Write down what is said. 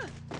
Huh.